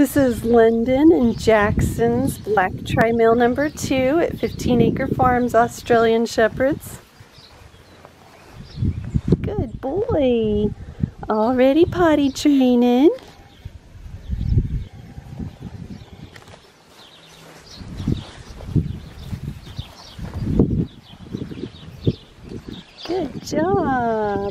This is London and Jackson's Black Tri-Male number two at 15 Acre Farms Australian Shepherds. Good boy. Already potty training. Good job.